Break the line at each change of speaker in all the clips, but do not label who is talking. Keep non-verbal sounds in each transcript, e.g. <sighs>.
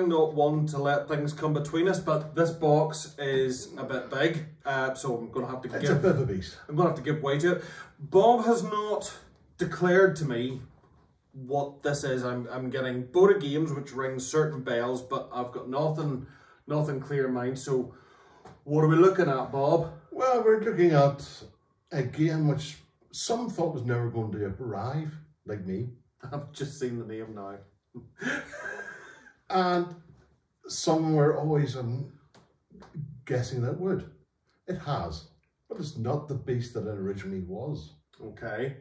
I'm not one to let things come between us, but this box is a bit big, uh, so I'm going to have to
It's
give.
a bit of a beast.
I'm going to have to give way to it. Bob has not declared to me what this is. I'm I'm getting Boda games which rings certain bells, but I've got nothing nothing clear in mind. So, what are we looking at, Bob?
Well, we're looking at a game which some thought was never going to arrive, like me. <laughs>
I've just seen the name now. <laughs>
And some were always um, guessing that it would. It has, but it's not the beast that it originally was.
Okay.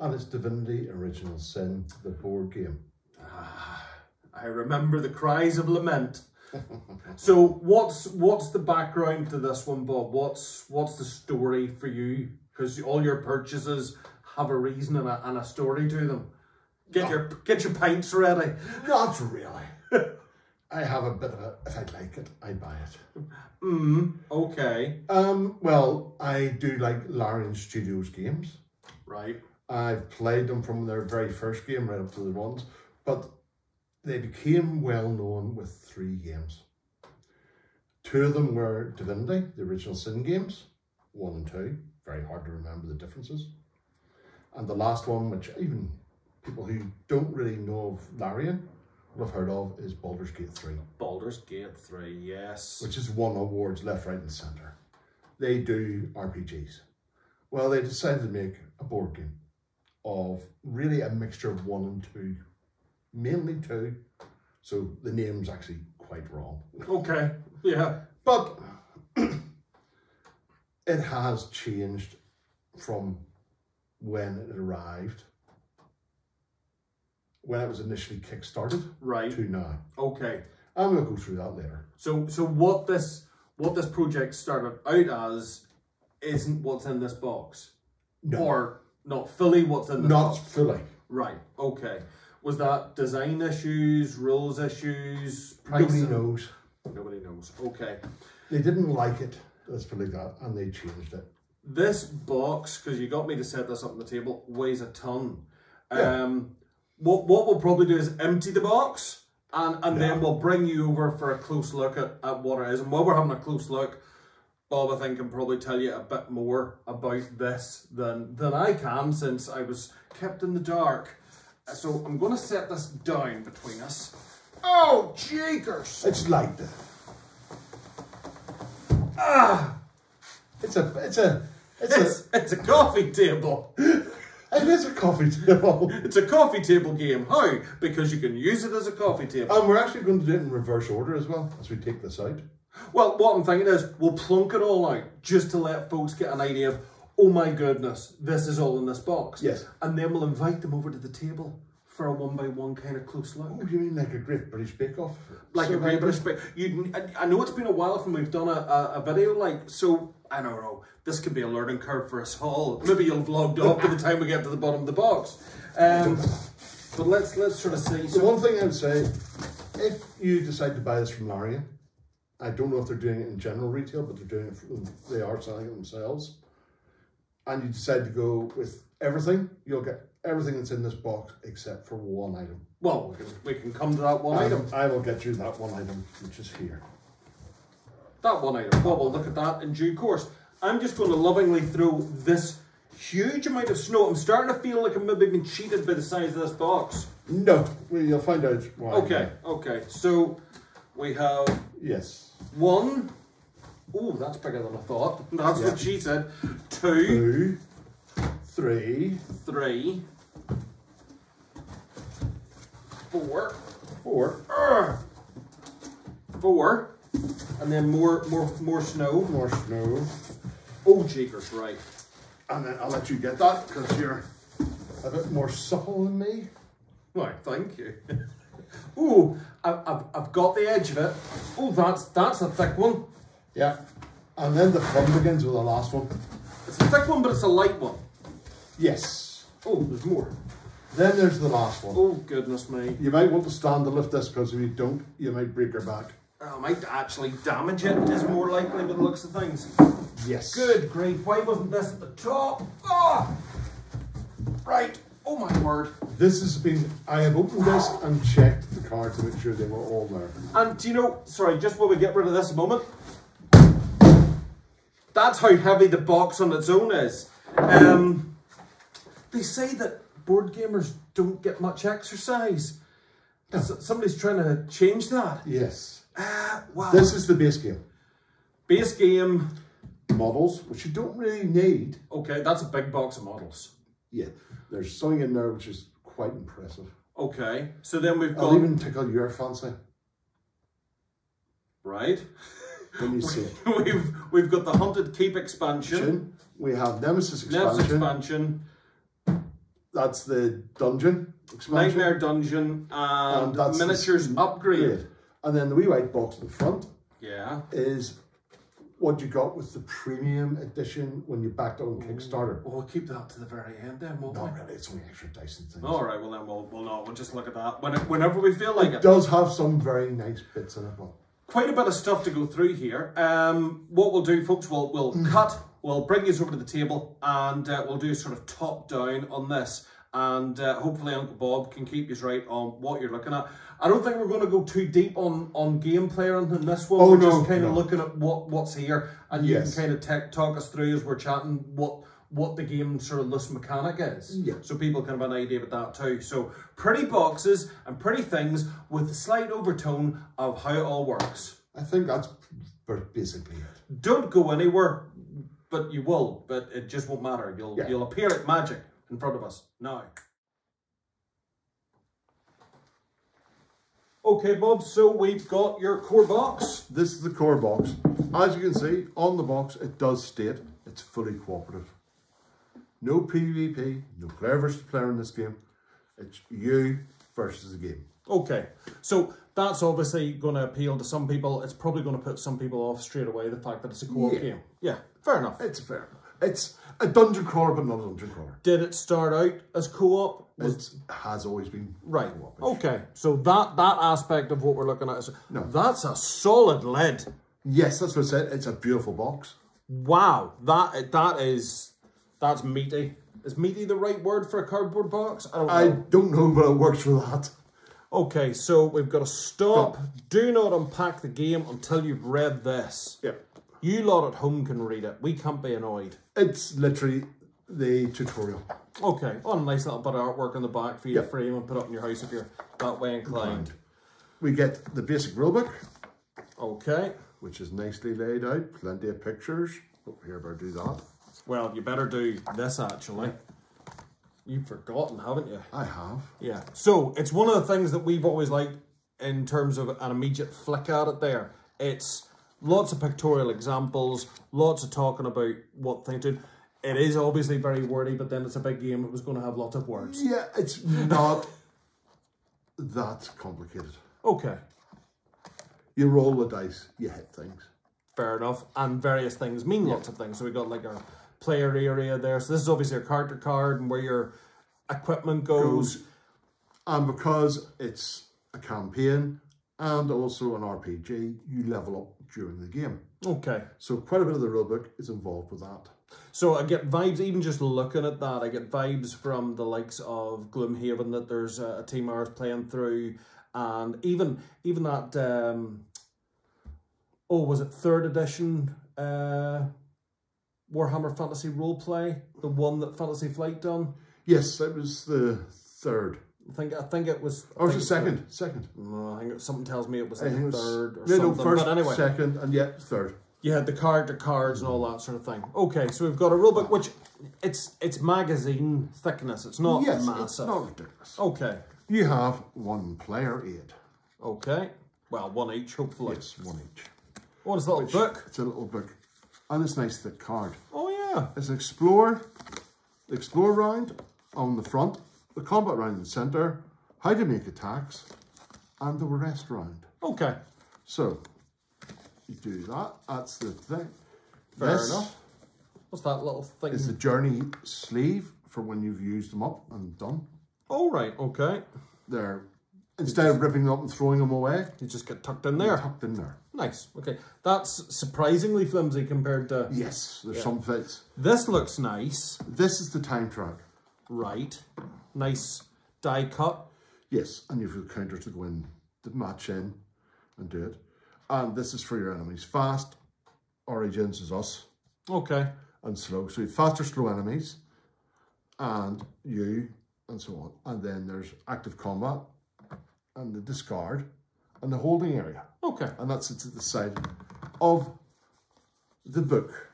And it's Divinity Original Sin, the board game.
Ah, I remember the cries of lament. <laughs> so what's what's the background to this one, Bob? What's what's the story for you? Because all your purchases have a reason and a, and a story to them. Get your get your pints ready.
Not really. I have a bit of a, if I like it, I buy it.
Mm, okay.
Um, well, I do like Larian Studios games.
Right.
I've played them from their very first game right up to the ones, but they became well known with three games. Two of them were Divinity, the original Sin games, one and two. Very hard to remember the differences. And the last one, which even people who don't really know of Larian have heard of, is Baldur's Gate 3,
Baldur's Gate 3, yes.
which has won awards left, right, and centre. They do RPGs. Well, they decided to make a board game of really a mixture of one and two, mainly two. So the name's actually quite wrong.
Okay. Yeah.
But <clears throat> it has changed from when it arrived, when it was initially kickstarted,
Right.
to now.
Okay.
And we'll go through that later.
So so what this what this project started out as isn't what's in this box.
No,
Or not fully what's in this
not
box.
fully.
Right. Okay. Was that design issues, rules issues,
Nobody knows.
Nobody knows. Okay.
They didn't like it, let's put that, and they changed it.
This box, because you got me to set this up on the table, weighs a ton.
Yeah.
Um, what what we'll probably do is empty the box, and and then we'll bring you over for a close look at, at what it is. And while we're having a close look, Bob, I think can probably tell you a bit more about this than than I can, since I was kept in the dark. So I'm going to set this down between us. Oh, jeekers!
It's like that. Ah! It's a, it's a, it's,
It's, it's a coffee table. <laughs>
it is a coffee table.
It's a coffee table game. How? Because you can use it as a coffee table.
And we're actually going to do it in reverse order as well, as we take this out.
Well, what I'm thinking is we'll plunk it all out just to let folks get an idea of, oh my goodness, this is all in this box.
Yes.
And then we'll invite them over to the table for a one by one kind of close look.
Oh, you mean like a Great British Bake Off?
Like a great British Bake- you I I know it's been a while from we've done a, a, a video like, so I don't know, this could be a learning curve for us all. Maybe you'll have logged off by the time we get to the bottom of the box. Um, but let's let's sort of see.
The
So,
one thing I would say, if you decide to buy this from Larian, I don't know if they're doing it in general retail, but they're doing it, they are selling it themselves, and you decide to go with everything, you'll get everything that's in this box except for one item.
well, we can, we can come to that one item.
Um, I will get you that one item, which is here.
that one item. Well, we'll look at that in due course. I'm just going to lovingly throw this huge amount of snow. I'm starting to feel like I'm maybe being cheated by the size of this box.
No, well, you'll find out why.
Okay, okay. So we have
Yes.
one. Oh, that's bigger than I thought. <laughs> That's
Yeah.
what she said. Two,
Two, three,
three, four,
four,
Urgh. four, and then more, more, more snow.
more snow.
Oh, jeekers, right.
And then I'll let you get that because you're a bit more supple than me.
Right, thank you. <laughs> Ooh, I've, I've got the edge of it. Oh, that's that's a thick one.
Yeah. And then the fun begins with the last one.
It's a thick one, but it's a light one.
Yes.
Oh, there's more.
Then there's the last one.
Oh, goodness me.
You might want to stand to lift this because if you don't, you might break your back.
I might actually damage it, is more likely with the looks of things.
Yes.
Good grief, why wasn't this at the top? Ah! Right, Oh my word.
This has been, I have opened this and checked the car to make sure they were all there.
And do you know, sorry, just while we get rid of this a moment, that's how heavy the box on its own is. Um, they say that board gamers don't get much exercise. S- Somebody's trying to change that.
Yes.
Uh, wow.
This is the base game.
Base game.
Models, which you don't really need.
Okay, that's a big box of models.
Yeah. There's something in there which is quite impressive.
Okay, so then we've got
I'll even tickle your fancy
right.
when <laughs> you see it.
we've we've got the Haunted Keep expansion,
We have Nemesis expansion.
expansion,
That's the dungeon expansion.
Nightmare Dungeon, and,
And that's the
miniatures upgrade.
And then the wee white box at the front
Yeah.
is what you got with the premium edition when you backed on Kickstarter.
Well, we'll keep that to the very end then, won't
Not
we?
really, it's only extra dice and things.
All right. Well, then we'll we'll not. We'll just look at that when, whenever we feel like
It
it.
does have some very nice bits in it, but
Quite a bit of stuff to go through here. Um, what we'll do, folks, we'll we'll cut. We'll bring you over to the table, and uh, we'll do sort of top down on this. And uh, hopefully, Uncle Bob can keep you right on what you're looking at. I don't think we're going to go too deep on on gameplay or anything in this one.
Oh,
we're
no,
just kind of
no.
looking at what what's here, and you
Yes.
can kind of tech talk us through as we're chatting what what the game sort of loose mechanic is.
Yeah.
So people can have an idea about that too. So pretty boxes and pretty things with a slight overtone of how it all works.
I think that's basically it.
Don't go anywhere, but you will, but it just won't matter. You'll
Yeah.
you'll appear like magic in front of us now. Okay, Bob, so we've got your core box.
This is the core box. As you can see, on the box, it does state it's fully cooperative. No PvP, no player versus player in this game. It's you versus the game.
Okay, so that's obviously going to appeal to some people. It's probably going to put some people off straight away, the fact that it's a co-op
Yeah.
game. Yeah, fair enough.
It's fair. It's a dungeon crawler, but not a dungeon crawler.
Did it start out as co-op?
It has always been
Right. Okay. So that that aspect of what we're looking at is
No.
that's a solid lead.
Yes, that's what I said. It's a beautiful box.
Wow. That that is that's meaty. Is meaty the right word for a cardboard box? I don't know, I
don't know, but it works for that.
Okay, so we've got to stop. Do not unpack the game until you've read this.
Yeah.
You lot at home can read it. We can't be annoyed.
It's literally the tutorial.
Okay. Oh, nice little bit of artwork on the back for you to frame and put up in your house if you're that way inclined.
We get the basic rulebook,
Okay.
which is nicely laid out. Plenty of pictures. Oh, here, better do that.
Well, you better do this actually. You've forgotten, haven't you?
I have.
Yeah. So it's one of the things that we've always liked in terms of an immediate flick at it there. It's lots of pictorial examples, lots of talking about what things do. It is obviously very wordy, but then it's a big game. It was going to have lots of words.
Yeah, it's not that complicated.
Okay.
You roll the dice, you hit things.
Fair enough. And various things mean lots of things. So we got like our player area there. So this is obviously your character card and where your equipment goes.
And because it's a campaign and also an RPG, you level up during the game.
Okay.
So quite a bit of the rulebook is involved with that.
So I get vibes, even just looking at that, I get vibes from the likes of Gloomhaven that there's a, a team ours playing through, and even even that. Um, oh, was it third edition? Uh, Warhammer Fantasy Roleplay, the one that Fantasy Flight done.
Yes, it was the third.
I think I think it was. I
Or was it second? Second.
third. No, I think it, something tells me it was
I
like
think it was
third or
no,
something.
no, first,
but anyway,
second, and yet third.
you had the character cards and all that sort of thing. Okay, so we've got a rulebook, which it's it's magazine thickness. It's not
yes,
massive.
it's not ridiculous.
Okay,
You have one player aid.
okay. Well, one each, hopefully.
Yes, one each.
Oh, it's a little book.
It's a little book. And it's nice thick card.
Oh yeah.
It's an explore, explore round on the front, the combat round in the centre, how to make attacks, and the rest round.
Okay.
So you do that. That's the thing.
Fair
this
enough. What's that little thing?
is the journey sleeve for when you've used them up and done.
Oh right. Okay.
They're instead of ripping them up and throwing them away,
You just get tucked in there.
tucked in there.
Nice. Okay. That's surprisingly flimsy compared to
Yes, there's some fits.
this. Looks nice.
This is the time track.
Right. Nice die cut.
Yes, and you've the counters to go in, to match in and do it. And this is for your enemies. Fast origins is us
Okay.
and slow. So you have slow enemies and you and so on. And then there's active combat and the discard and the holding area.
Okay.
And that sits at the side of the book.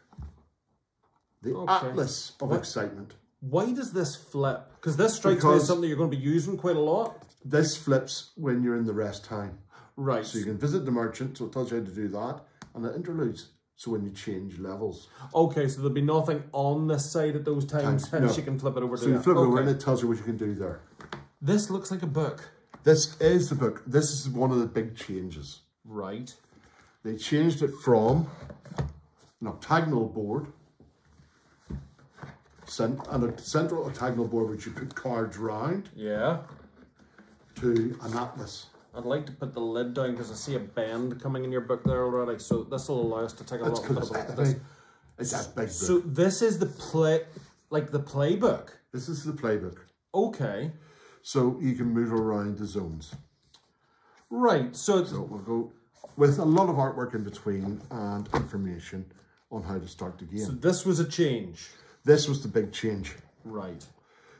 The
Okay.
Atlas of Excitement.
Why does this flip? Because this strikes me as something you're going to be using quite a lot.
This flips when you're in the rest time.
Right.
So you can visit the merchant, so it tells you how to do that, and the interludes. So when you change levels,
Okay, so there'll be nothing on this side at those times, hence
no.
you can flip it over
so
to
you flip it over
Okay.
and it tells you what you can do there.
This looks like a book.
This is the book. This is one of the big changes.
Right.
They changed it from an octagonal board, and a central octagonal board which you put cards round,
Yeah.
to an atlas.
I'd like to put the lid down because I see a bend coming in your book there already. So this will allow us to take a
That's
little bit
because
of a look at this.
It's a big book.
So this is the play, like the playbook.
this is the playbook.
Okay.
So you can move around the zones.
Right. So,
So we'll go with a lot of artwork in between and information on how to start the game.
so this was a change.
this was the big change.
Right.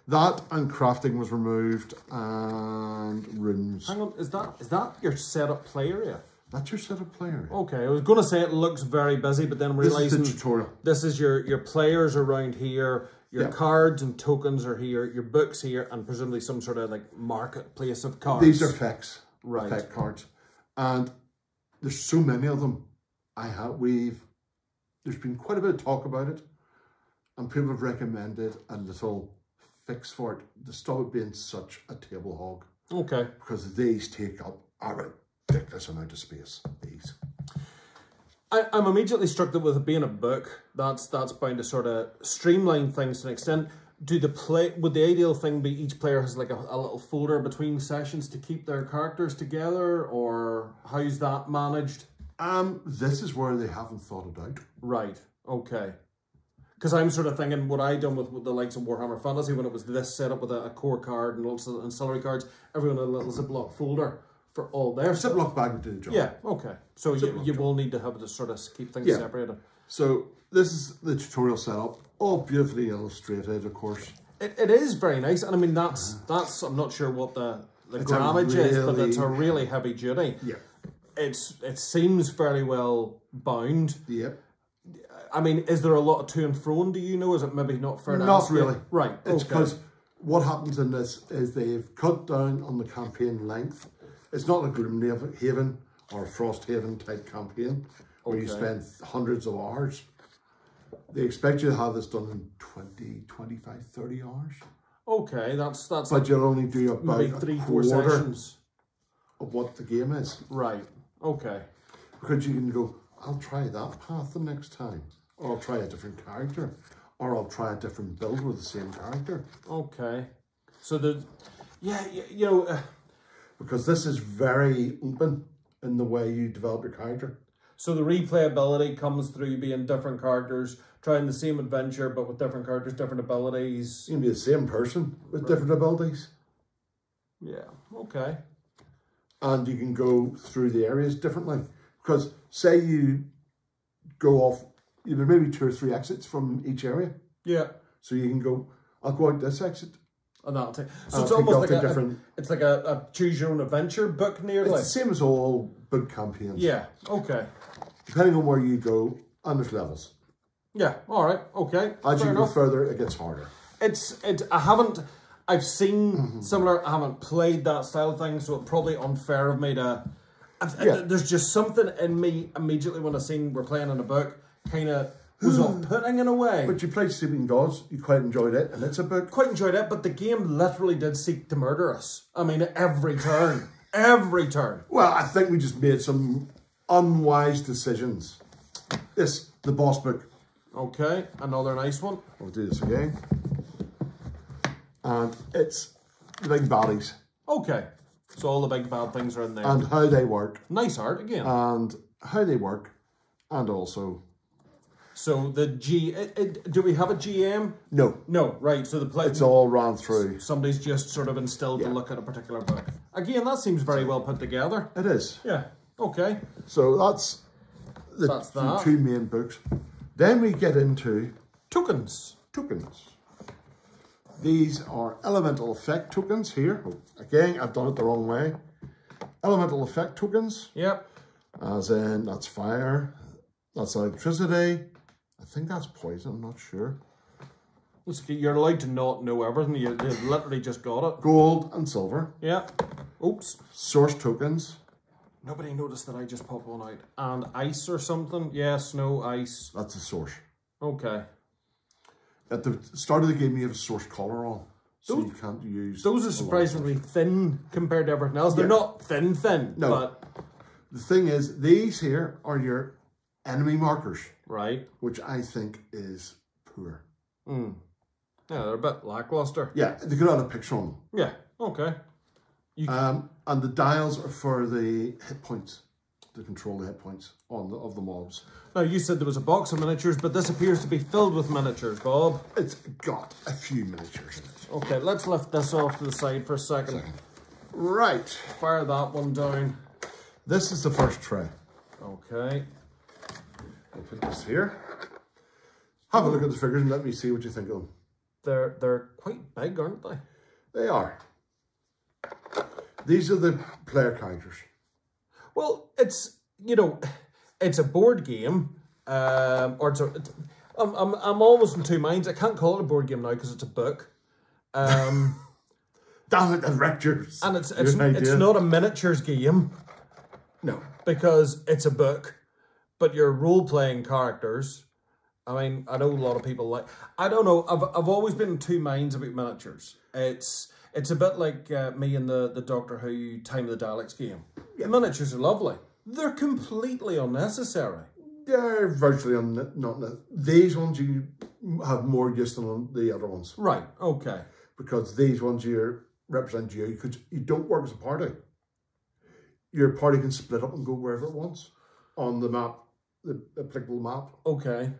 That and crafting was removed and rooms.
Hang on. Is that is that your setup play area?
That's your setup of player.
Okay. I was going to say it looks very busy, but then I'm
this is the tutorial.
this is your your players around here. Your
Yeah.
cards and tokens are here. Your books here, and presumably some sort of like marketplace of cards.
These are effects,
Right.
effect cards, and there's so many of them. I have we've there's been quite a bit of talk about it, and people have recommended a little fix for it to stop it being such a table hog
okay.
because these take up a ridiculous amount of space. These.
I, I'm immediately struck that with it being a book, that's that's bound to sort of streamline things to an extent. Do the play would the ideal thing be each player has like a, a little folder between sessions to keep their characters together, or how's that managed?
Um, this is where they haven't thought it out.
Right. Okay. Because I'm sort of thinking what I done with, with the likes of Warhammer Fantasy when it was this setup with a, a core card and also ancillary cards, everyone had a little Ziploc folder for all their stuff.
Ziploc bag would do the job.
Yeah. Okay. So you, you will need to have to sort of keep things
Yeah.
separated.
So this is the tutorial setup, all beautifully illustrated, of course.
It, it is very nice, and I mean that's that's I'm not sure what the the
It's a
grammage is, but it's a really heavy duty.
Yeah.
It's it seems fairly well bound.
Yep.
I mean, is there a lot of to and fro? Do you know? Is it maybe not fair to
Not really.
Right.
It's
okay.
because what happens in this is they've cut down on the campaign length. It's not a Gloomhaven or a Frosthaven type campaign where you spend hundreds of hours. They expect you to have this done in 20, 25, 30 hours.
Okay, that's that's
But you'll only do about
three four sessions.
of what the game is.
Right. Okay.
Because you can go, I'll try that path the next time. Or I'll try a different character. Or I'll try a different build with the same character.
Okay. So there's yeah, you, you know. Uh,
Because this is very open in the way you develop your character.
So the replayability comes through you being different characters, trying the same adventure but with different characters, different abilities.
You can be the same person with different abilities.
Yeah. Okay.
And you can go through the areas differently. Because say you go off, you know, maybe two or three exits from each area.
Yeah.
So you can go, I'll go out this exit.
And that'll take. So
I'll
it's almost like a, a-
different-
It's like a, a choose your own adventure book, nearly.
It's the same as all big campaigns.
Yeah. Okay.
Depending on where you go, and there's levels.
Yeah. All right. Okay.
As
Fair
you go further, it gets harder.
It's it. I haven't. I've seen
Mm-hmm.
similar. I haven't played that style of thing, so it's probably unfair of me to. I've-
Yeah.
There's just something in me immediately when I seen we're playing in a book, kind of was off-putting hmm. in a way.
But you played Sleeping Gods, you quite enjoyed it, and it's a book.
quite enjoyed it, but the game literally did seek to murder us. I mean, every turn, <laughs> every turn.
Well, I think we just made some unwise decisions. This, the boss book.
Okay, another nice one.
I'll do this again. And it's the big baddies
Okay, so all the big bad things are in there.
and how they work
nice art again.
and how they work and also
So the G, it, it, do we have a GM?
No,
No, right. So the play,
it's all run through.
somebody's just sort of instilled to
Yeah.
look at a particular book. Again, that seems very well put together.
It is.
Yeah. Okay.
So that's the
That's that.
two main books. Then we get into
Tokens.
tokens. These are elemental effect tokens here. Oh, Again, I've done it the wrong way. Elemental effect tokens,
Yep.
as in that's fire, that's electricity. I think that's poison, I'm not sure.
You're allowed to not know everything. You, you've literally just got it.
Gold and silver.
Yeah. Oops.
Source tokens,
Nobody noticed that I just popped one out. And ice or something? Yeah, snow, ice.
that's a source.
Okay.
At the start of the game, you have a source collar on, so you can't use.
Those are surprisingly thin compared to everything else. They're
Yeah.
not thin, thin.
No.
But,
The thing is, these here are your enemy markers,
right.
which I think is poor.
Mm. Yeah, they're a bit lackluster.
Yeah, they could add a picture on them.
Yeah. Okay.
them. Um, and the dials are for the hit points, to control the hit points on the, of the mobs.
Now, you said there was a box of miniatures, but this appears to be filled with miniatures, Bob.
It's got a few miniatures in it.
Okay, let's lift this off to the side for a second.
Right,
Fire that one down.
this is the first tray.
Okay.
I'll put this here. Have a look at the figures and let me see what you think of them.
They're they're quite big, aren't they?
They are. These are the player characters.
Well, it's you know, it's a board game, um, or it's a. It's, I'm, I'm I'm almost in two minds. I can't call it a board game now because it's a book, um, <laughs>
Damn it, wrecked
and it's it's it's not a miniatures game
No.
because it's a book, but you're role playing characters. I mean, I know a lot of people like. I don't know. I've I've always been in two minds about miniatures. It's it's a bit like uh, me and the the Doctor Who Time of the Daleks game. The miniatures are lovely. They're completely unnecessary.
They're virtually un- not. These ones you have more use than on the other ones
Right. Okay.
because these ones you represent you because you don't work as a party. Your party can split up and go wherever it wants on the map, the applicable map.
Okay.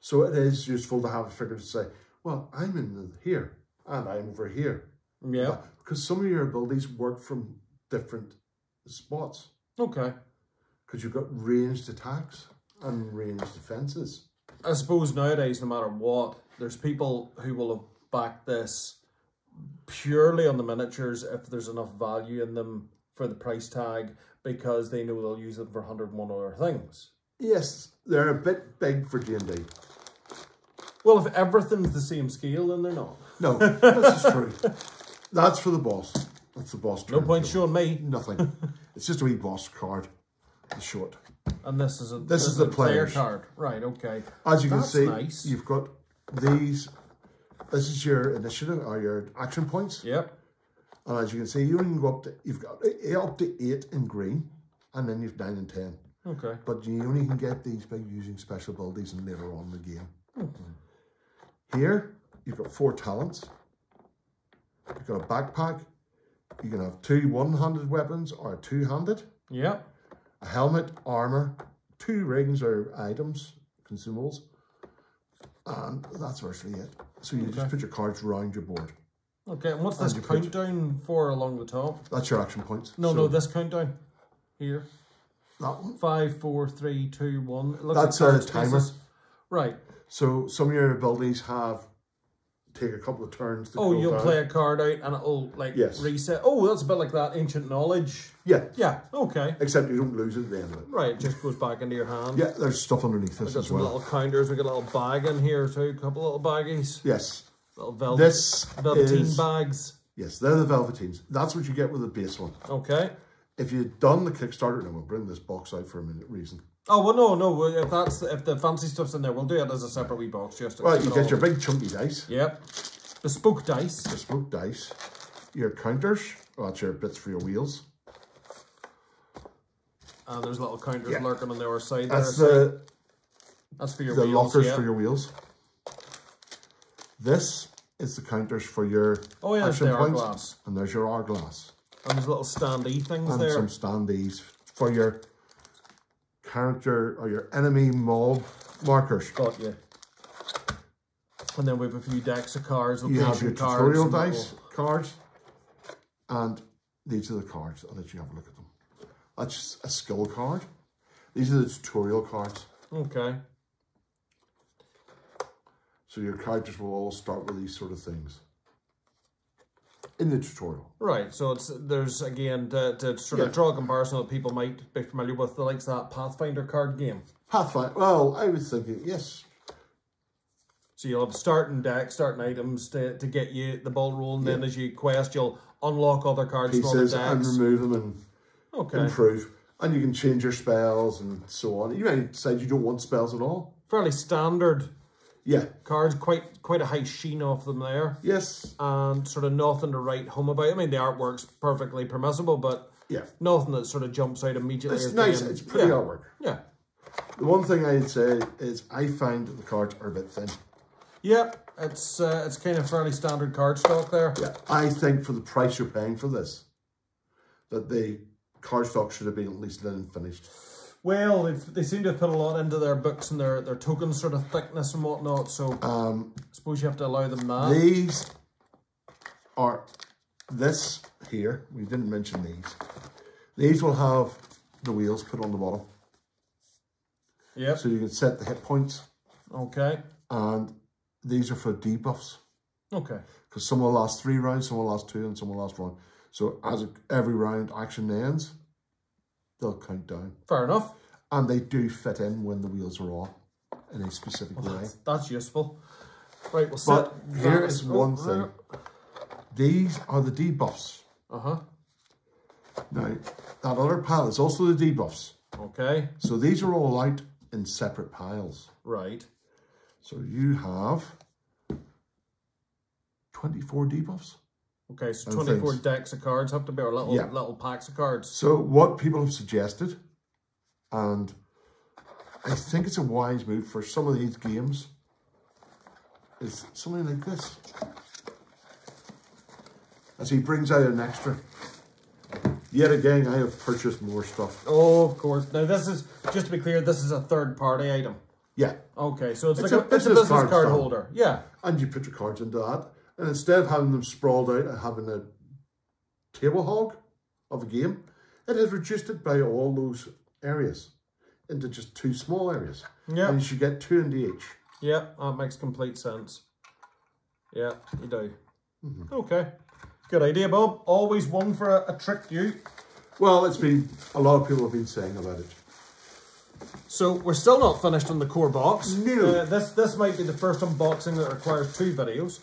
So it is useful to have a figure to say, well, I'm in the, here and I'm over here.
Yeah.
Because some of your abilities work from different spots.
Okay.
Because you've got ranged attacks and ranged defenses.
I suppose nowadays, no matter what, there's people who will have backed this purely on the miniatures if there's enough value in them for the price tag because they know they'll use them for 101 other things.
Yes, they're a bit big for D&D.
Well, if everything's the same scale, then they're not.
No, this is true. <laughs> That's for the boss. That's the boss.
No point showing me.
Nothing. <laughs> It's just a wee boss card. The short.
And this is a
This is the
player card. Right, okay.
As you can see,
nice.
you've got these. This is your initiative or your action points.
Yep.
And as you can see, you can go up to, you've got up to eight in green, and then you've nine and ten.
Okay.
But you only can get these by using special abilities and later on in the game. Hmm. Here, you've got four talents. You've got a backpack. You can have two one-handed weapons or a two-handed.
Yep.
A helmet, armor, two rings or items, consumables. And that's virtually it. So you just put your cards around your board.
Okay, and what's this
put-
countdown for along the top?
That's your action points.
No,
So
no, this countdown. Here.
That one.
Five, four, three, two, one. It looks
That's
like
a timer.
spaces. Right.
So some of your abilities have take a couple of turns to
Oh, you'll
down.
play a card out and it'll like
Yes.
reset. Oh, that's a bit like that ancient knowledge.
Yeah,
Yeah. Okay.
except you don't lose it at the end of it.
Right. It just goes back into your hand.
Yeah, there's stuff underneath this as well.
little counters. We got a little bag in here too. A couple little baggies.
Yes,
Little velvet.
this
velveteen
is
bags.
yes, they're the velveteens. That's what you get with the base one.
Okay.
If you've done the Kickstarter, and we'll bring this box out for a minute reason.
Oh well, no, no. If that's if the fancy stuff's in there, we'll do it as a separate wee box. Just to
Well, you get your big chunky dice,
Yep. Bespoke dice.
bespoke dice, your counters. Well, that's your bits for your wheels.
And there's little counters
Yeah.
lurking on the other side. There,
That's
so
the
that's for your
the
wheels.
lockers
yeah.
for your wheels. This is the counters for your
Oh yeah, there's
action points, and there's your hourglass.
And there's little standy things
and
there.
some standees for your character or your enemy mob markers.
Got you. And then we have a few decks of cards.
You have your
cards,
tutorial dice cards, and these are the cards. I'll let you have a look at them. That's just a skill card. These are the tutorial cards.
Okay.
So your characters will all start with these sort of things in the tutorial.
Right, so it's there's again to, to sort
Yeah.
of draw a comparison that people might be familiar with the likes of that Pathfinder card game.
Pathfinder. Well, I was thinking, yes,
So you'll have starting deck, starting items to, to get you the ball rolling. Then as you quest, you'll unlock other cards from other
pieces and remove them and
Okay,
improve. And you can change your spells and so on. You might decide you don't want spells at all.
fairly standard
Yeah.
cards. Quite quite a high sheen off them there,
Yes.
and sort of nothing to write home about. I mean, the artwork's perfectly permissible, but
Yeah.
nothing that sort of jumps out immediately.
It's nice.
being-
It's pretty
yeah.
artwork.
Yeah.
The one thing I'd say is I find that the cards are a bit thin.
Yep, it's uh, it's kind of fairly standard card stock there.
Yeah. I think for the price you're paying for this, that the card stock should have been at least linen finished.
Well, they've, seem to have put a lot into their books and their, their token sort of thickness and whatnot, so
Um,
I suppose you have to allow them that.
These are this here. We didn't mention these. These will have the wheels put on the bottom,
Yeah.
so you can set the hit points.
okay,
And these are for debuffs
okay.
because some will last three rounds, some will last two, and some will last one. So as every round action ends, they'll count down,
Fair enough.
and they do fit in when the wheels are on in a specific way.
That's, that's useful. Right, we'll
But
set
here is one thing. These are the debuffs.
Uh-huh,
Now, that other pile is also the debuffs.
okay,
So these are all out in separate piles.
right.
So you have 24 debuffs.
Okay, so 24
things.
decks of cards have to be, or little,
Yeah.
little packs of cards.
So what people have suggested, and I think it's a wise move for some of these games, is something like this. As he brings out an extra. Yet again, I have purchased more stuff.
Oh, of course. Now, this is, just to be clear, this is a third-party item.
Yeah,
Okay, so it's,
It's
like
a
a, it's a
business
business
card
card holder. Yeah.
and you put your cards into that. And instead of having them sprawled out and having a table hog of a game, it has reduced it by all those areas into just two small areas.
Yeah.
And you should get two into each.
Yeah, that makes complete sense. Yeah, you do.
Mm-hmm.
Okay. Good idea, Bob. Always one for a, a trick you.
Well, it's been, a lot of people have been saying about it.
So we're still not finished on the core box.
No.
Uh, this this might be the first unboxing that requires two videos.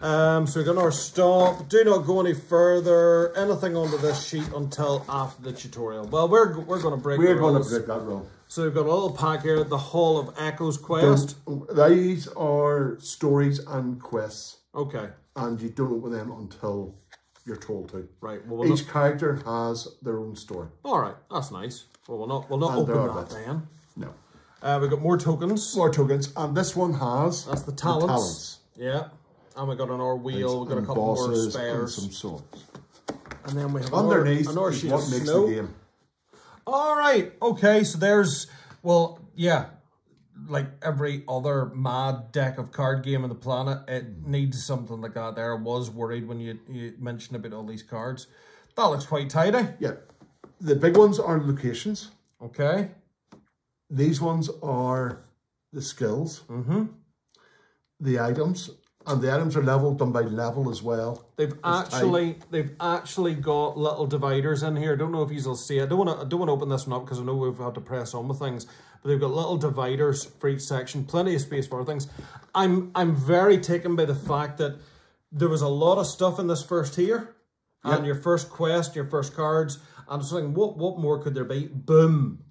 Um, so we're going to stop. Do not go any further. Anything onto this sheet until after the tutorial. Well, we're we're going to break.
We're going to break that rule.
So we've got a little pack here. The Hall of Echoes quest.
Don't- These are stories and quests,
Okay.
and you don't open them until you're told to.
Right. Well, we'll
Each character has their own story.
All right, that's nice. Well, we'll not we'll not
And
open that
bits.
then.
No.
Uh, we've got more tokens.
More tokens, and this one has
That's the talents.
talents.
Yeah. And we got an R wheel. We've got a couple more
bosses and
spares.
some swords.
And then we have
Underneath
an R
is what makes
snow.
the game.
All right. Okay. So there's well, yeah, like every other mad deck of card game on the planet, it needs something like that. There, I was worried when you you mentioned about all these cards. That looks quite tidy.
Yeah. The big ones are locations.
Okay.
These ones are the skills,
Mm-hmm.
the items, and the items are leveled done by level as well.
They've actually they've actually got little dividers in here. I don't know if you'll see. it. I don't want to I don't want to open this one up because I know we've had to press on with things. But they've got little dividers for each section, plenty of space for things. I'm I'm very taken by the fact that there was a lot of stuff in this first tier, and your first quest, your first cards. I'm just thinking, what what more could there be? Boom.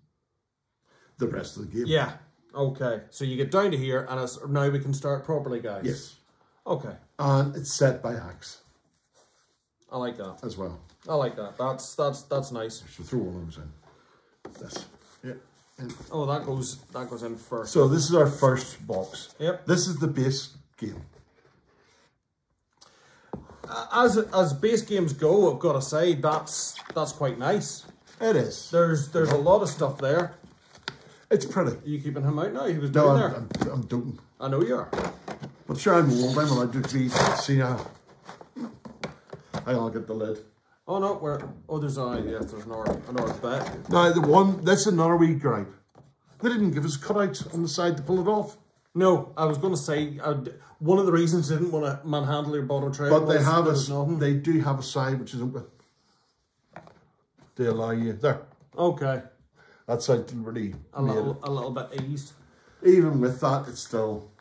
The rest of the game.
Yeah. Okay. So you get down to here, and it's now we can start properly, guys.
Yes.
Okay.
And it's set by hacks
I like that.
as well.
I like that. That's that's that's nice.
So throw one of those in. This. Yeah. And
Oh, that goes that goes in first.
so this is our first box.
Yep.
This is the base game.
Uh, as as base games go, I've got to say that's that's quite nice.
It is.
There's there's a lot of stuff there.
It's pretty.
Are you keeping him out now? He was down
No,
there.
I'm, I'm, I'm doting.
I know you are.
But sure, I'm old. I'm allowed to be. See now. Hang on, I'll get the lid.
Oh no, where? Oh, there's a yes. There's another another bit.
Now, the one, that's another wee gripe. They didn't give us cutouts on the side to pull it off.
No, I was going to say I'd, one of the reasons I didn't want to manhandle your bottle tray.
But they have a, they do have a side which is open. They allow you, there.
Okay,
That side really
a little a little bit eased.
it. Even with that, it's still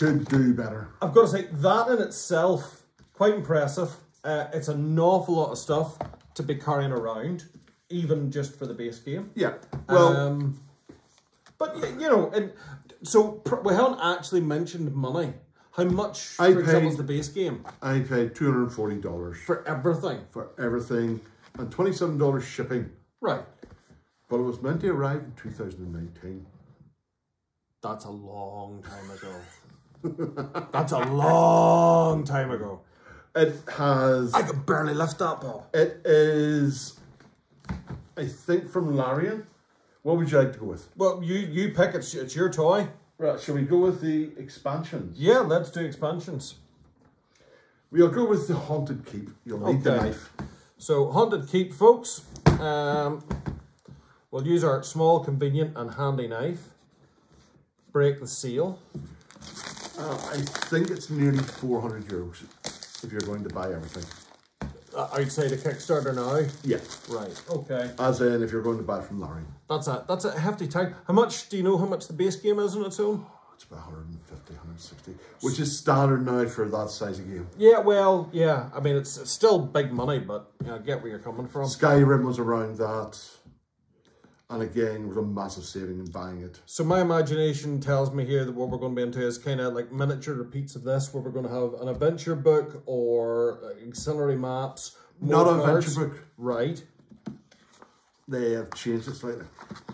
could do better.
I've got to say that in itself quite impressive. Uh, it's an awful lot of stuff to be carrying around, even just for the base game.
Yeah. Well,
um, but you know, and so pr- we haven't actually mentioned money. How much, for
I
example,
paid-
is the base game
I paid $240
for everything?
for everything and $27 shipping.
Right,
But it was meant to arrive in 2019.
that's a long time ago. That's a long time ago.
It has.
I can barely lift that ball.
It is, I think, from Larian. What would you like to go with?
Well, you you pick. It's it's your toy.
Right, shall we go with the expansions?
Yeah, let's do expansions.
We'll go with the Haunted Keep. You'll need the knife.
So haunted keep, folks. Um, we'll use our small, convenient, and handy knife. Break the seal.
Uh, I think it's nearly 400 euros if you're going to buy everything.
Uh, I'd say the Kickstarter now.
Yeah.
Right. Okay.
As in, if you're going to buy it from Larian.
That's a that's a hefty tag. How much do you know? How much the base game is on its own?
It's about 150, 160, which is standard now for that size of game.
Yeah. Well. Yeah. I mean, it's, it's still big money, but you know, I get where you're coming from.
Skyrim was around that. And again, it was a massive saving in buying it.
So my imagination tells me here that what we're going to be into is kind of like miniature repeats of this, where we're going to have an adventure book or uh, auxiliary maps.
Not a adventure book.
Right.
They have changed it slightly.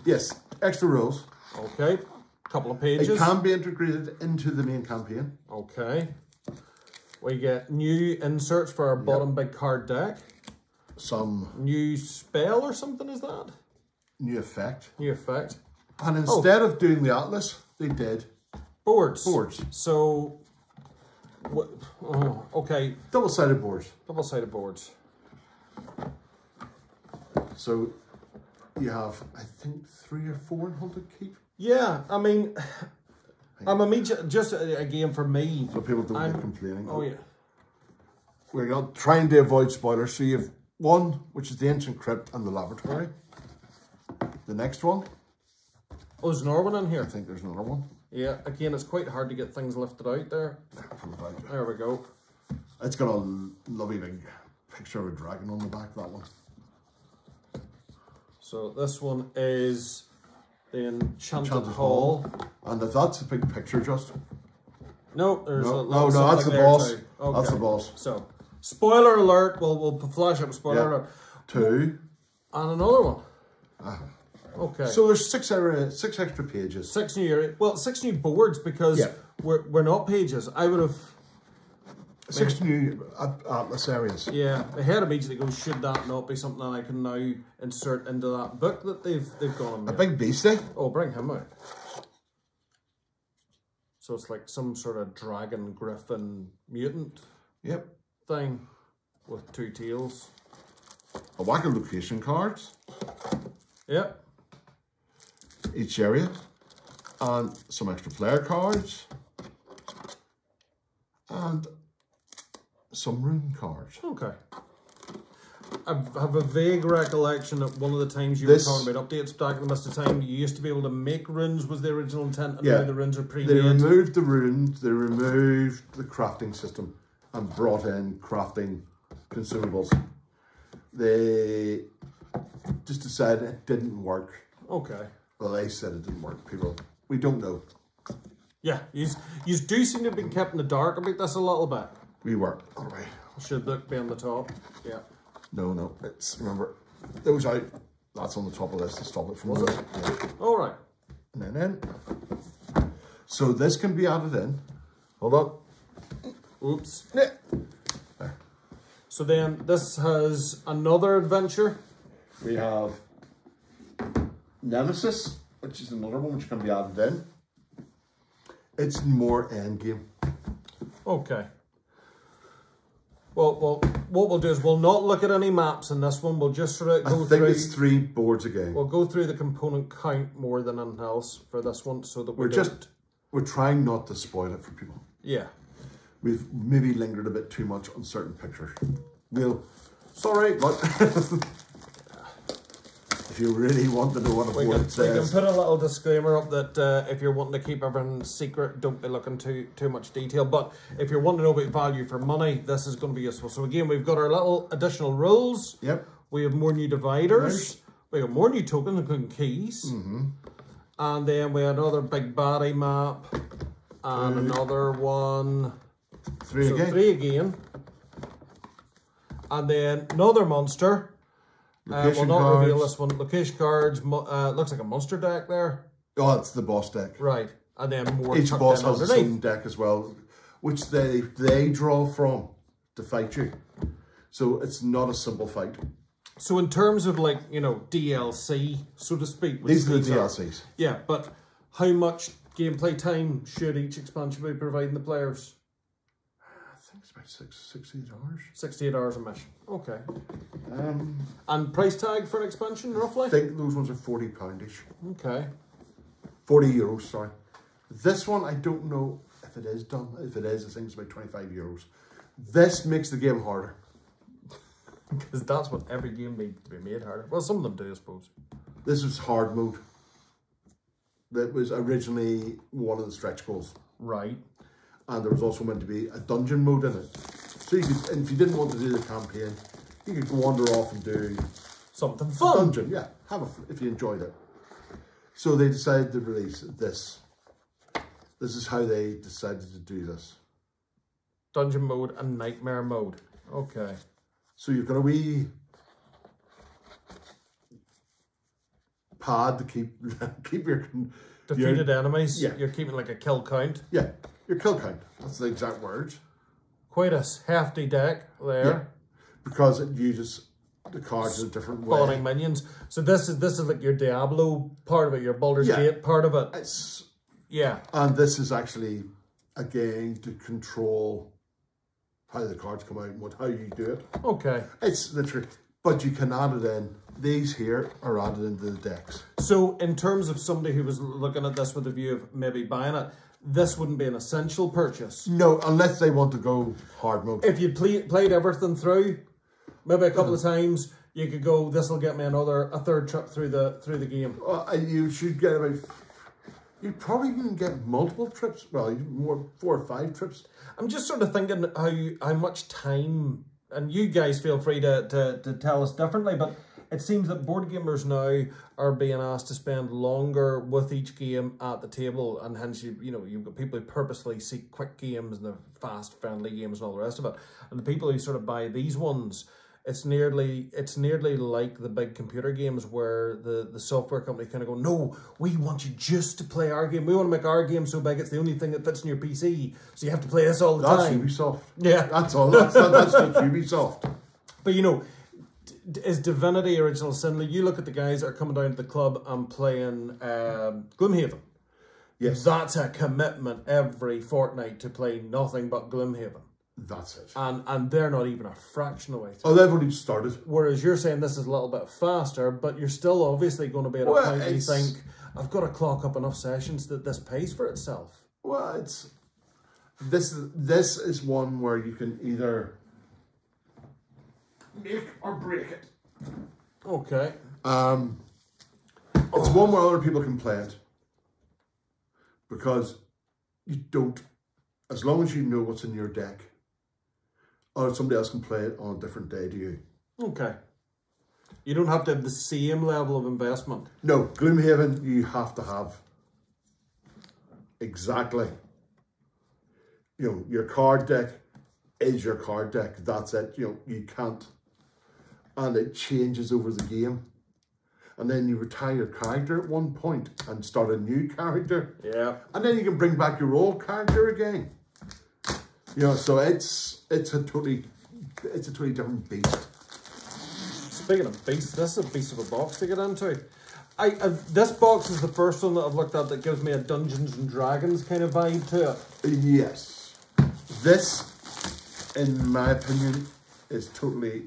Yes, extra rules.
Okay. Couple of pages.
It can be integrated into the main campaign.
Okay. We get new inserts for our bottom big card deck.
Some
New spell or something is that?
New effect.
New effect.
And instead of doing the Atlas, they did
Boards.
boards.
So, what? Oh, okay.
Double-sided boards.
Double-sided boards.
So you have, I think, three or four in Haunted Keep.
Yeah, I mean, I'm immediate. Just uh, again for me.
So people don't get complaining.
Oh yeah.
We're not trying to avoid spoilers. So you have one, which is the ancient crypt and the laboratory. The next one,
Oh, there's another one in here.
I think there's another one.
Yeah. Again, it's quite hard to get things lifted out there.
Out.
There we go.
It's got a lovely big picture of a dragon on the back, that one.
So this one is the Enchanted,
Enchanted
Hall.
And if that's a big picture, just.
No, there's
No,
a
no, no, that's the boss.
too.
That's the boss.
So, spoiler alert. We'll we'll flash up spoiler
Yeah.
alert.
Two.
And another one. Uh-huh. Okay.
So there's six, area, six extra pages.
six new area. Well, six new boards because
Yeah.
we're we're not pages. I would have.
Six new at- Atlas areas.
Yeah, my head immediately goes. Should that not be something that I can now insert into that book that they've they've gone
A big beastie. Eh?
Oh, bring him out. So it's like some sort of dragon griffin mutant
Yep.
thing with two tails.
A whack of location cards,
Yep.
Each area. And some extra player cards. And some rune cards.
Okay. I have a vague recollection that one of the times you
This-
were talking about updates back in the Mr. Time, you used to be able to make runes was the original intent, and
Yeah.
now the runes are
They
pre-made.
removed the runes, they removed the crafting system and brought in crafting consumables. They just decided it didn't work.
Okay.
Well, they said it didn't work. People, we don't know.
Yeah, you you do seem to have been kept in the dark about this a little bit.
We were. All right.
Should book be on the top? Yeah.
No, no. It's remember those out. That's on the top of this to stop it from.
Was it?
Yeah.
All right.
And then in. So this can be added in. Hold on.
Oops.
Yeah. There.
So then this has another adventure.
We have Nemesis, which is another one which can be added in. It's more end game.
Okay. Well, well, what we'll do is we'll not look at any maps in this one. We'll just sort of
I think
through.
it's three boards again.
We'll go through the component count more than anything else for this one, so that we
We're just we're trying not to spoil it for people.
yeah.
We've maybe lingered a bit too much on certain pictures. We'll sorry, but <laughs> if you really want to know what a
We
board
can, we can put a little disclaimer up that uh, if you're wanting to keep everything secret, don't be looking too too much detail. But if you're wanting to know about value for money, this is going to be useful. So again, we've got our little additional rules.
Yep.
We have more new dividers. We have more new tokens, including keys.
Mm-hmm.
And then we had another big body map. And another one.
Three
So
again.
three again. And then another monster. Uh, we'll
Location
not reveal
cards.
this one. Location cards. Uh, looks like a monster deck there.
Oh, it's the boss deck.
Right. And then more
Each boss has its
underneath.
own deck as well, which they they draw from to fight you. So it's not a simple fight.
So in terms of like, you know, DLC, so to speak.
These are the
are-
DLCs.
Yeah, but how much gameplay time should each expansion be providing the players?
I think it's about six, six, eight hours.
68 hours a mission. Okay.
Um,
And price tag for an expansion, roughly?
I think those ones are forty poundish,
Okay.
forty euros. Sorry. This one I don't know if it is done. If it is, I think it's about twenty five euros. This makes the game harder. <laughs>
Because that's what every game needs to be made harder. Well, some of them do, I suppose.
This was hard mode. That was originally one of the stretch goals.
Right.
And there was also meant to be a dungeon mode in it. So you could, and if you didn't want to do the campaign, you could wander off and do
Something fun.
dungeon. Yeah, have a if you enjoyed it. So they decided to release this. This is how they decided to do this.
Dungeon mode and nightmare mode. Okay.
So you've got a wee pad to keep <laughs> keep your your-
Defeated enemies.
yeah.
You're keeping like a kill count.
yeah your kill count. That's the exact words.
Quite a hefty deck there. Yeah.
Because it uses the cards in a different way.
Spawning minions. So this is this is like your Diablo part of it, your Baldur's
Yeah.
Gate part of it.
It's
Yeah.
And this is actually a game to control how the cards come out and what how you do it.
Okay.
It's literally, but you can add it in. These here are added into the decks.
So in terms of somebody who was looking at this with a view of maybe buying it, this wouldn't be an essential purchase.
No, unless they want to go hard mode.
If you play, played everything through, maybe a couple of times, you could go. This will get me another a third trip through the through the game.
Uh, you should get about. You probably can get multiple trips. Well, you- more four or five trips.
I'm just sort of thinking how how much time, and you guys feel free to, to, to tell us differently, but it seems that board gamers now are being asked to spend longer with each game at the table, and hence you you know you've got people who purposefully seek quick games and the fast friendly games and all the rest of it, and the people who sort of buy these ones. It's nearly it's nearly like the big computer games where the, the software company kind of go, no, we want you just to play our game. We want to make our game so big it's the only thing that fits in your PC, so you have to play this all the time.
That's
time.
Ubisoft.
Yeah.
That's all. That's, that, that's Ubisoft.
But you know, is Divinity Original Sin? Like, You look at the guys that are coming down to the club and playing um, Gloomhaven.
Yes,
That's a commitment every fortnight to play nothing but Gloomhaven.
that's it.
And and they're not even a fraction away.
Oh, they've already started.
Whereas you're saying this is a little bit faster, but you're still obviously going to be at a
Well,
point where you think, I've got to clock up enough sessions that this pays for itself.
Well, it's this. This is one where you can either make or break it.
Okay.
Um, it's one where other people can play it because you don't. As long as you know what's in your deck, or somebody else can play it on a different day to you.
Okay. You don't have to have the same level of investment.
No, Gloomhaven, you have to have exactly. You know, your card deck is your card deck. That's it. You know, you can't. And it changes over the game. And then you retire your character at one point and start a new character.
Yeah.
And then you can bring back your old character again. You know, so it's it's a totally it's a totally different beast.
Speaking of beasts, this is a beast of a box to get into. I uh, this box is the first one that I've looked at that gives me a Dungeons and Dragons kind of vibe to it.
Yes. This, in my opinion, is totally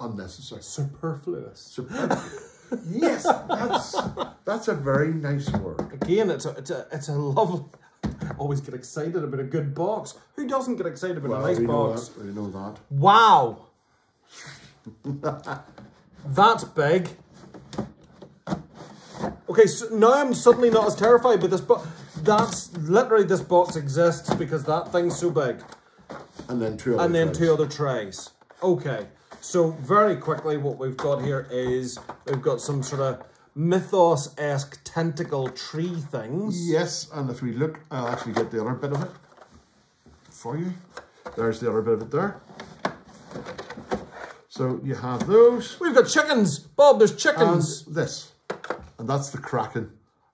unnecessary.
Superfluous.
Superb. <laughs> yes, that's that's a very nice word.
Again, it's a it's a it's a lovely. Always get excited about a good box. Who doesn't get excited about a nice
we know
box?
that. We know that.
Wow. <laughs> That's big. Okay, so now I'm suddenly not as terrified with this box. That's literally this box exists because that thing's so big.
And then two other
And then
trays.
two other trays. Okay, so very quickly what we've got here is we've got some sort of mythos-esque tentacle tree things.
Yes, and if we look, I'll actually get the other bit of it for you. There's the other bit of it there. So you have those
We've got chickens! Bob, there's
and
chickens!
this. And that's the Kraken.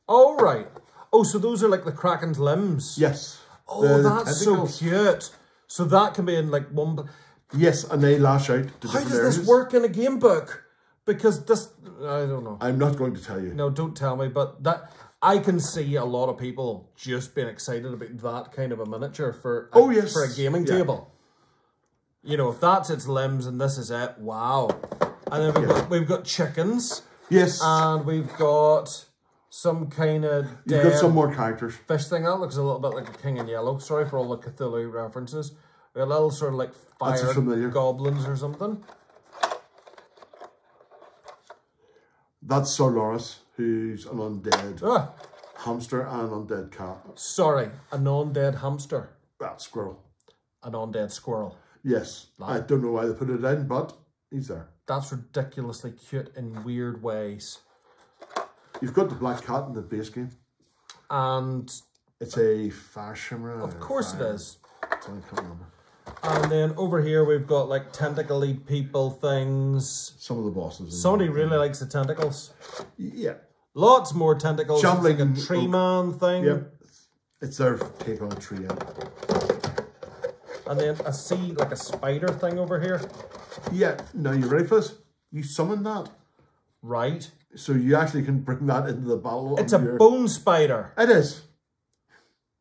Oh, right. Oh, so those are like the Kraken's limbs?
Yes.
Oh,
the
that's
tentacles.
so cute. So that can be in like one.
Yes, and they lash out to
How does
areas.
this work in a game book? Because this, I don't know.
I'm not going to tell you.
No, don't tell me. But that I can see a lot of people just being excited about that kind of a miniature for. A,
Oh, yes.
for a gaming
Yeah.
table. You know, if that's its limbs and this is it, wow. And then we've got we've got chickens
Yes,
and we've got some kind of
you've got some more characters.
fish thing. That looks a little bit like a king in yellow. Sorry for all the Cthulhu references. A little sort of like fire
familiar.
goblins or something.
That's Sir Loris, who's an undead
Ah,
hamster and an undead cat.
sorry, a non-dead hamster,
That squirrel.
An non-dead squirrel.
Yes, I don't know why they put it in, but he's there.
That's ridiculously cute in weird ways.
You've got the black cat in the base game.
And
It's a fire shimmer.
of course it is.
I can't remember.
And then over here we've got like tentacly people things.
Some of the bosses.
Somebody really likes the tentacles.
Yeah.
Lots more tentacles. It's like a tree
oak.
man thing.
Yep. It's their take on a tree.
And then I see like a spider thing over here.
yeah. Now you ready for this? You summon that,
Right.
so you actually can bring that into the battle.
It's a
your-
bone spider.
It is.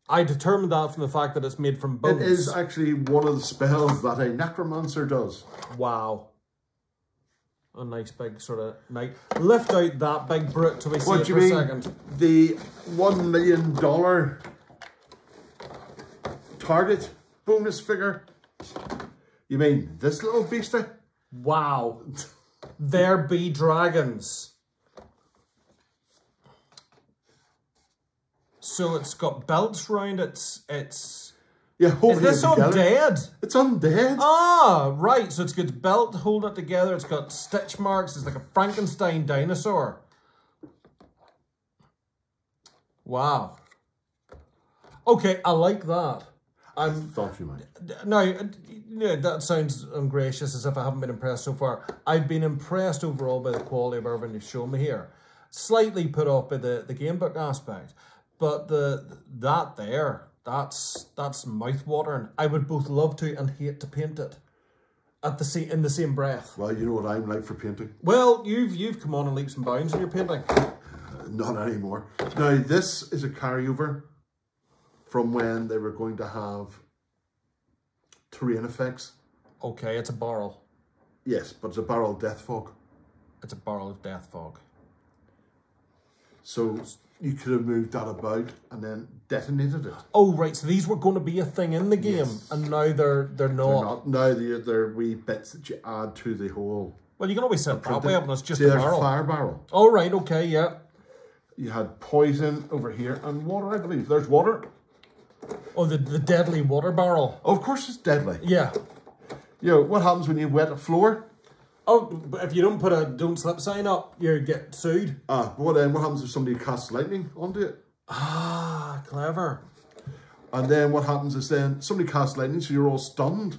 I determined that from the fact that it's made from bones.
It is actually one of the spells that a necromancer does.
Wow. A nice big sort of night. Lift out that big brute till we see
What
it
do
for
you
a
mean?
second.
The one million dollar target bonus figure. You mean this little beastie?
Wow. there be dragons. So it's got belts round its its
Yeah,
Is this undead?
It's undead.
Ah, right. So it's got belt holding it together. It's got stitch marks. It's like a Frankenstein dinosaur. Wow. Okay, I like that. I'm
Thought you might.
now. Yeah, that sounds ungracious, as if I haven't been impressed so far. I've been impressed overall by the quality of everything you've shown me here. Slightly put off by the the game book aspect, but the that there, that's that's mouth watering. I would both love to and hate to paint it at the same in the same breath.
Well, you know what I'm like for painting.
Well, you've you've come on in leaps and bounds in your painting.
Uh, not anymore. Now, this is a carryover from when they were going to have terrain effects.
Okay, it's a barrel.
Yes, but it's a barrel death fog.
It's a barrel of death fog.
So you could have moved that about and then detonated it.
Oh right, so these were going to be a thing in the game,
Yes.
and now they're they're not.
They're not. Now they're, they're wee bits that you add to the whole.
Well, you can always set it that way up, and it's just a
there's
barrel.
fire barrel.
All right, okay, yeah.
You had poison over here and water, I believe. There's water.
Oh, the, the deadly water barrel.
Of course, it's deadly.
Yeah.
You know, what happens when you wet a floor?
Oh, but if you don't put a don't slip sign up, you get sued.
Ah, but what then? What happens if somebody casts lightning onto it?
Ah, clever.
And then what happens is then somebody casts lightning, so you're all stunned.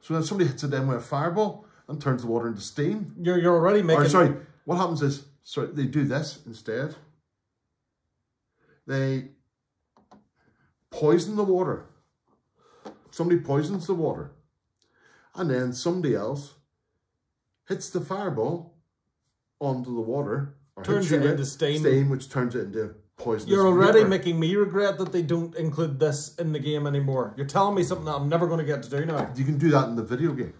So then somebody hits it then with a fireball and turns the water into steam.
You're you're already making.
Or sorry, what happens is sorry, they do this instead. They poison the water. Somebody poisons the water. And then somebody else hits the fireball onto the water or
Turns it into steam.
steam, which turns it into poisonous.
You're already
vapor.
making me regret that they don't include this in the game anymore. You're telling me something that I'm never going to get to do now.
You can do that in the video game.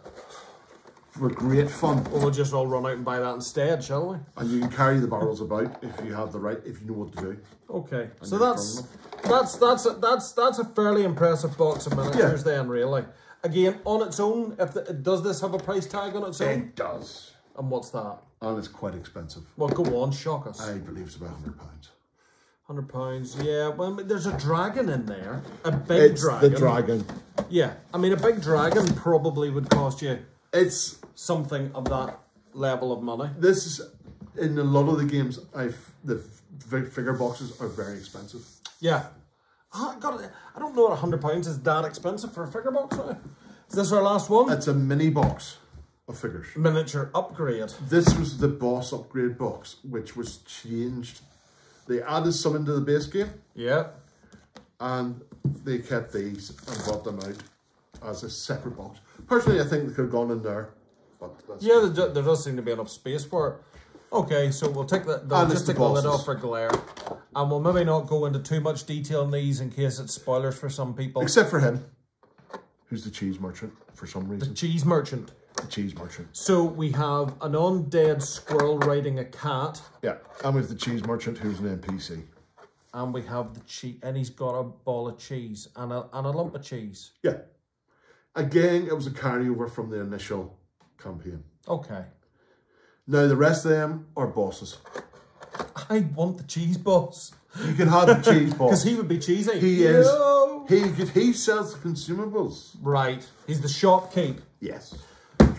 For great fun.
Well, we'll just all run out and buy that instead, shall we?
And you can carry the barrels about if you have the right, if you know what to do.
Okay, so that's that's that's a, that's that's a fairly impressive box of miniatures. Then, really, again, on its own, if the, does this have a price tag on its own?
It does.
And what's that?
And it's quite expensive.
Well, go on, shock us.
I believe it's about hundred pounds.
Hundred pounds, yeah. Well, I mean, there's a dragon in there, a big
It's
dragon.
the dragon.
Yeah, I mean, a big dragon probably would cost you
It's
something of that level of money.
this is in a lot of the games. I've the figure boxes are very expensive.
Yeah. Oh, God, I don't know what hundred pounds is that expensive for a figure box now. Is this our last one?
It's a mini box of figures.
Miniature upgrade.
This was the boss upgrade box, which was changed. They added some into the base game,
Yeah.
and they kept these and brought them out as a separate box. Personally, I think they could have gone in there, but that's
Yeah, there, there does seem to be enough space for it. Okay, so we'll take the, they'll just
the
take the lid off for glare. And we'll maybe not go into too much detail on these in case it's spoilers for some people.
except for him, who's the cheese merchant for some reason.
The cheese merchant.
The cheese merchant.
So we have an undead squirrel riding a cat,
Yeah, and with the cheese merchant, who's an NPC.
and we have the cheese, and he's got a ball of cheese and a, and a lump of cheese.
Yeah. Again, it was a carryover from the initial campaign.
Okay.
Now the rest of them are bosses.
I want the cheese boss.
You can have the cheese <laughs> boss.
Because he would be cheesy.
He is.
Yo!
He he sells the consumables.
Right. He's the shopkeep.
Yes.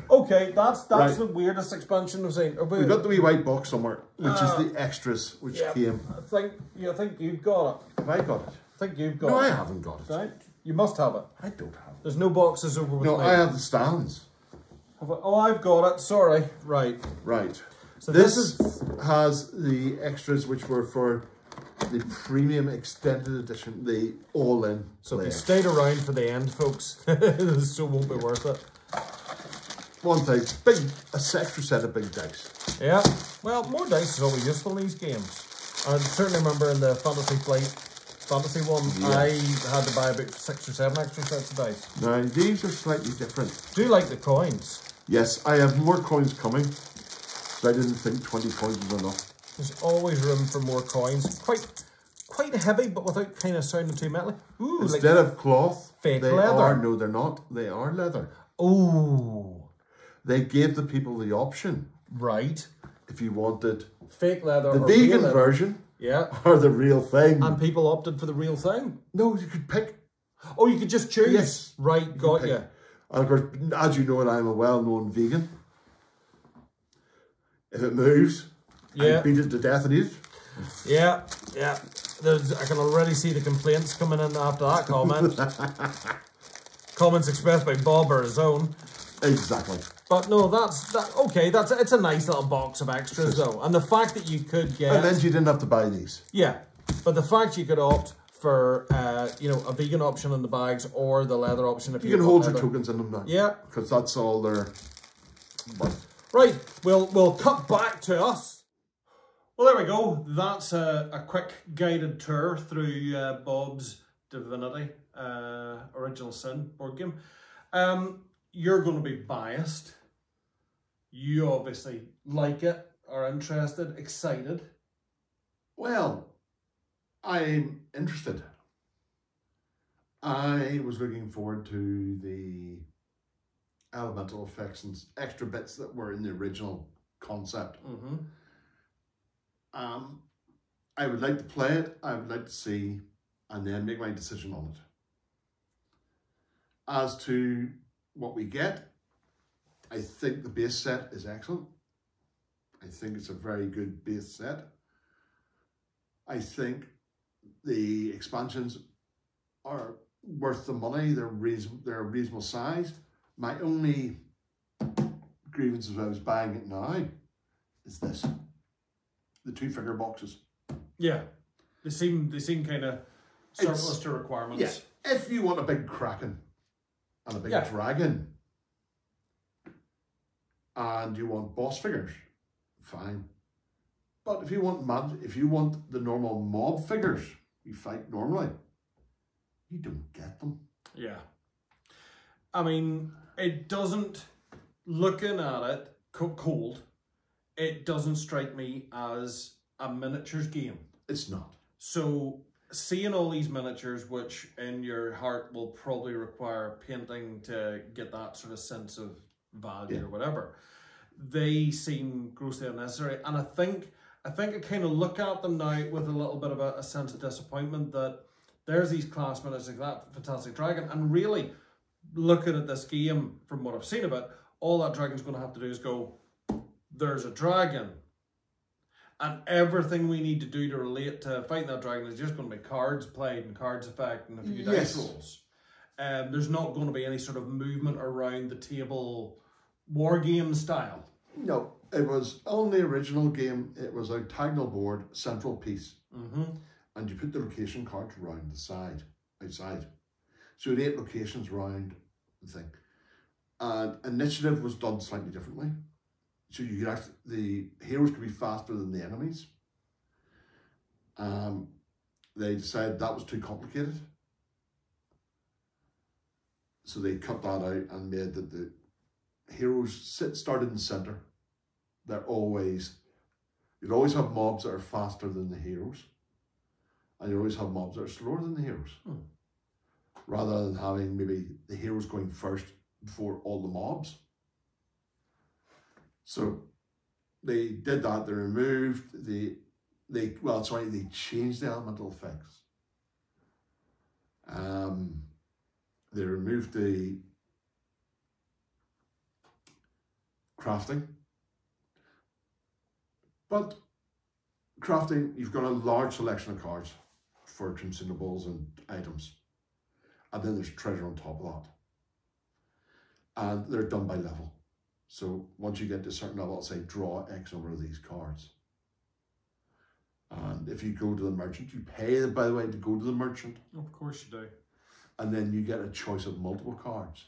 Okay, that's that's
Right.
the weirdest expansion I've seen.
We got the wee white box somewhere, which is the ah. extras which
Yeah,
came.
I think yeah, I think you've got it.
Have I got it?
I think you've got
No, I haven't got it.
Right? You must have it.
I don't have it.
There's no boxes over with
No,
me.
I have the stands.
Oh, I've got it. Sorry. Right.
Right.
So
this
this-
is has the extras which were for the premium extended edition, the all-in.
So if you stayed around for the end, folks, <laughs> this still won't be worth it.
One thing, big a extra set of big dice.
Yeah. Well, more dice is always useful in these games. I certainly remember in the Fantasy Flight Fantasy one,
Yeah.
I had to buy about six or seven extra sets of dice.
Now these are slightly different.
Do you like the coins?
Yes, I have more coins coming. So I didn't think 20 coins was enough.
There's always room for more coins. Quite quite heavy, but without kind of sounding too metal. Ooh, like,
Instead of cloth,
fake
they
leather.
are no, they're not. They are leather.
Oh.
They gave the people the option
right.
if you wanted
Fake leather.
the vegan version
Yeah. <laughs>
or the real thing.
And people opted for the real thing.
no, you could pick.
Oh, you could just choose.
Yes.
Right, got
pick.
you.
And of course, as you know, I'm a well-known vegan. If it moves,
Yeah.
I beat it to death and eat it.
Yeah, yeah. There's, I can already see the complaints coming in after that comment. <laughs> Comments expressed by Bob or his own.
Exactly.
But no, that's that. Okay, that's it's a nice little box of extras though, and the fact that you could get
And then you didn't have to buy these.
yeah, but the fact you could opt for uh you know a vegan option in the bags or the leather option if you,
You can hold your tokens in them now.
Yeah,
Because that's all they're worth.
Right, we'll we'll cut back to us. Well, there we go. That's a, a quick guided tour through uh, Bob's Divinity uh, Original Sin board game. Um, you're going to be biased. You obviously like it, are interested, excited.
Well, I'm interested. I was looking forward to the elemental effects and extra bits that were in the original concept.
Mm-hmm.
Um, I would like to play it. I would like to see, and then make my decision on it. As to what we get, I think the base set is excellent. I think it's a very good base set. I think the expansions are worth the money. They're reason they're a reasonable size. My only grievance if I was buying it now is this. The two figure boxes.
Yeah, they seem they seem kind of surplus
It's-
to requirements.
Yeah. If you want a big kraken and a big
Yeah.
dragon and you want boss figures, fine. But if you want mad, if you want the normal mob figures you fight normally, you don't get them.
Yeah. I mean, it doesn't, looking at it cold, it doesn't strike me as a miniatures game.
It's not.
So, seeing all these miniatures, which in your heart will probably require painting to get that sort of sense of value
Yeah.
or whatever, they seem grossly unnecessary. And I think I think I kind of look at them now with a little bit of a, a sense of disappointment that there's these class miniatures like that fantastic dragon, and really looking at this game from what I've seen of it, all that dragon's going to have to do is go. There's a dragon. And everything we need to do to relate to fighting that dragon is just going to be cards played and cards effect and a few
Yes.
dice rolls. Um, there's not going to be any sort of movement around the table war game style.
No, it was on the original game. It was a octagonal board, central piece,
Mm-hmm.
and you put the location cards round the side, outside. So you had eight locations round the thing. And initiative was done slightly differently. So you could actually the heroes could be faster than the enemies. Um, they decided that was too complicated. So they cut that out and made that the heroes sit started in the center. They're always you'd always have mobs that are faster than the heroes. And you always have mobs that are slower than the heroes.
Hmm.
Rather than having maybe the heroes going first before all the mobs. So they did that, they removed the they well sorry, they changed the elemental effects. Um they removed the crafting. But crafting, you've got a large selection of cards for consumables and items. And then there's treasure on top of that. And they're done by level. So once you get to a certain level, say draw X number of these cards. And if you go to the merchant, you pay, by the way, to go to the merchant
Of course you do.
and then you get a choice of multiple cards.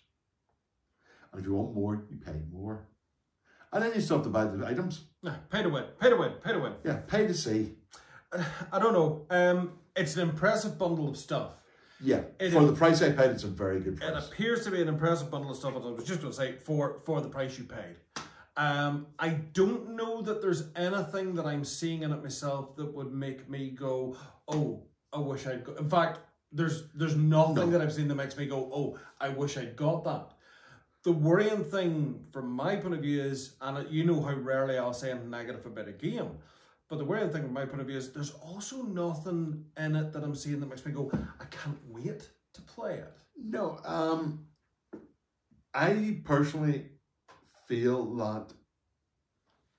And if you want more, you pay more. And then you still have to buy the items.
Nah, Pay to win, pay to win, pay to win.
Yeah, pay to see. <sighs>
I don't know. Um, it's an impressive bundle of stuff.
Yeah,
It
for the price I paid, it's a very good price.
It appears to be an impressive bundle of stuff, as I was just going to say, for, for the price you paid. Um, I don't know that there's anything that I'm seeing in it myself that would make me go, oh, I wish I'd got. In fact, there's there's nothing
No.
that I've seen that makes me go, oh, I wish I'd got that. The worrying thing from my point of view is, and you know how rarely I'll say anything negative about a game, but the worrying thing from my point of view is there's also nothing in it that I'm seeing that makes me go, I can't wait to play it.
No, um, I personally feel that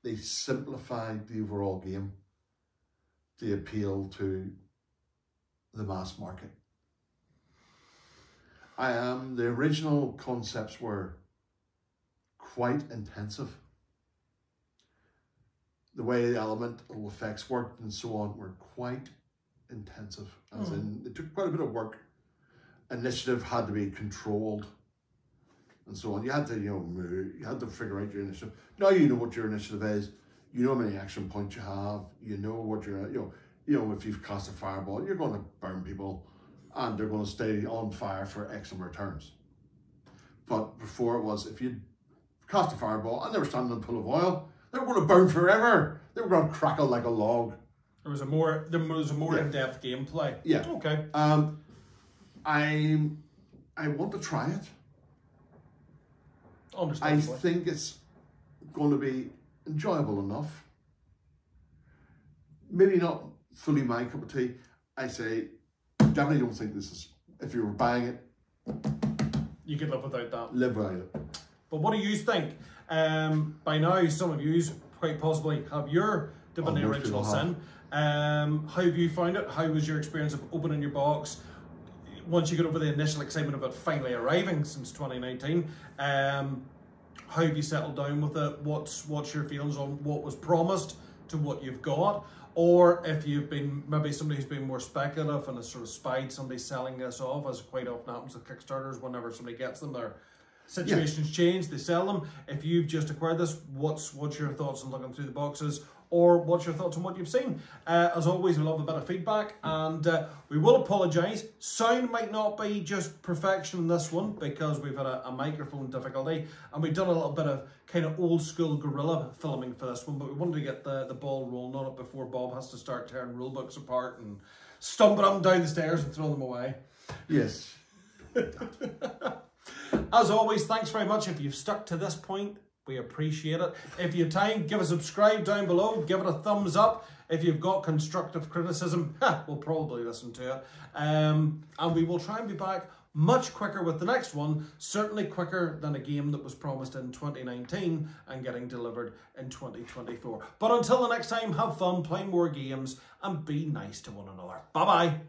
they simplified the overall game to appeal to the mass market. I am the original concepts were quite intensive. The way the elemental effects worked and so on were quite intensive. As
Hmm.
in, it took quite a bit of work. Initiative had to be controlled and so on. You had to, you know, move, you had to figure out your initiative. Now you know what your initiative is. You know how many action points you have. You know what you're, you know, you know if you've cast a fireball, you're going to burn people, and they're going to stay on fire for X number of turns. But before it was, if you cast a fireball and they were standing in a pool of oil, they were going to burn forever. They were going to crackle like a log.
There was a more there was a more
Yeah.
in depth gameplay.
Yeah.
Okay.
Um, I, I want to try it. I think it's going to be enjoyable enough. Maybe not fully my cup of tea. I say, definitely don't think this is. If you were buying it,
you could live without that.
live without it.
But what do you think? Um, by now, some of you quite possibly have your Divinity
Oh, most
Original. Sin. Um, how have you found it? How was your experience of opening your box? Once you got over the initial excitement about finally arriving since 2019, um, how have you settled down with it? What's what's your feelings on what was promised to what you've got? Or if you've been maybe somebody who's been more speculative and has sort of spied somebody selling this off, as quite often happens with Kickstarters, whenever somebody gets them, their situations change, they sell them. If you've just acquired this, what's what's your thoughts on looking through the boxes? or what's your thoughts on what you've seen. Uh, as always, we love a bit of feedback and uh, we will apologise. Sound might not be just perfection in this one because we've had a, a microphone difficulty and we've done a little bit of kind of old school guerrilla filming for this one, but we wanted to get the, the ball rolling on it before Bob has to start tearing rule books apart and stomping up and down the stairs and throwing them away.
Yes. <laughs>
As always, thanks very much if you've stuck to this point. We appreciate it. If you have time, give a subscribe down below. Give it a thumbs up. If you've got constructive criticism, <laughs> we'll probably listen to it. Um, and we will try and be back much quicker with the next one, certainly quicker than a game that was promised in 2019 and getting delivered in 2024. But until the next time, have fun, play more games, and be nice to one another. Bye-bye.